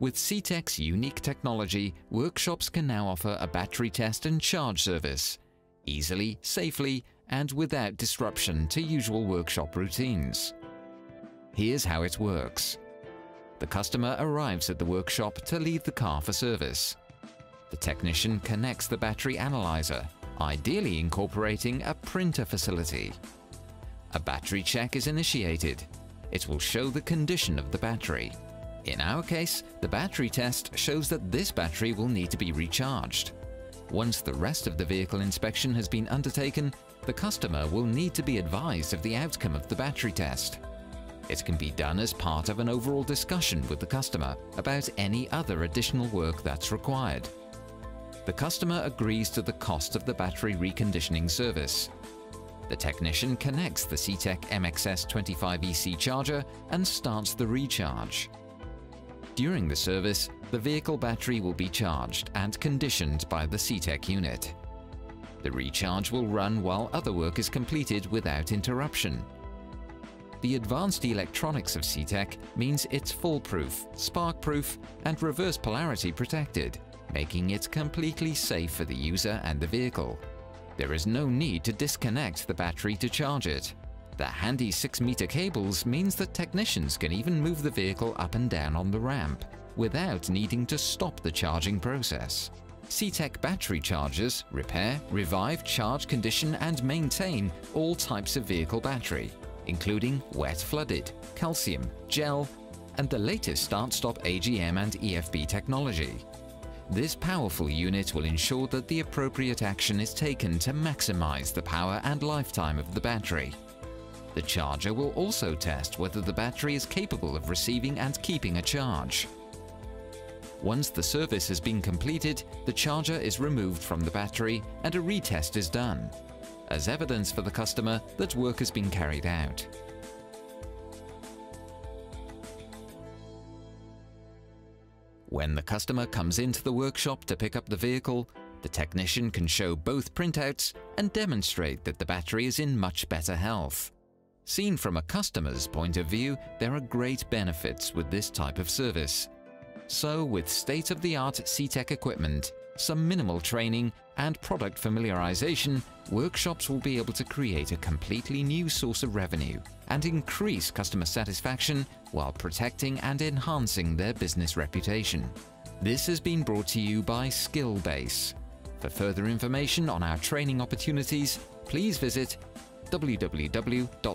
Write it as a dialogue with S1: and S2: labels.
S1: With CTEK's unique technology, workshops can now offer a battery test and charge service, easily, safely, and without disruption to usual workshop routines. Here's how it works. The customer arrives at the workshop to leave the car for service. The technician connects the battery analyzer, ideally incorporating a printer facility. A battery check is initiated. It will show the condition of the battery. In our case, the battery test shows that this battery will need to be recharged. Once the rest of the vehicle inspection has been undertaken, the customer will need to be advised of the outcome of the battery test. It can be done as part of an overall discussion with the customer about any other additional work that's required. The customer agrees to the cost of the battery reconditioning service. The technician connects the CTEK MXS25EC charger and starts the recharge. During the service, the vehicle battery will be charged and conditioned by the CTEK unit. The recharge will run while other work is completed without interruption. The advanced electronics of CTEK means it's foolproof, spark-proof and reverse polarity protected, making it completely safe for the user and the vehicle. There is no need to disconnect the battery to charge it. The handy 6-meter cables means that technicians can even move the vehicle up and down on the ramp without needing to stop the charging process. CTEK battery chargers repair, revive, charge, condition and maintain all types of vehicle battery, including wet flooded, calcium, gel, and the latest start-stop AGM and EFB technology. This powerful unit will ensure that the appropriate action is taken to maximize the power and lifetime of the battery. The charger will also test whether the battery is capable of receiving and keeping a charge. Once the service has been completed, the charger is removed from the battery and a retest is done, as evidence for the customer that work has been carried out. When the customer comes into the workshop to pick up the vehicle, the technician can show both printouts and demonstrate that the battery is in much better health. Seen from a customer's point of view, there are great benefits with this type of service. So with state-of-the-art CTEK equipment, some minimal training and product familiarization, workshops will be able to create a completely new source of revenue and increase customer satisfaction while protecting and enhancing their business reputation. This has been brought to you by Skillbase. For further information on our training opportunities, please visit www.ctek.com.